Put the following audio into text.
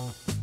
Bye.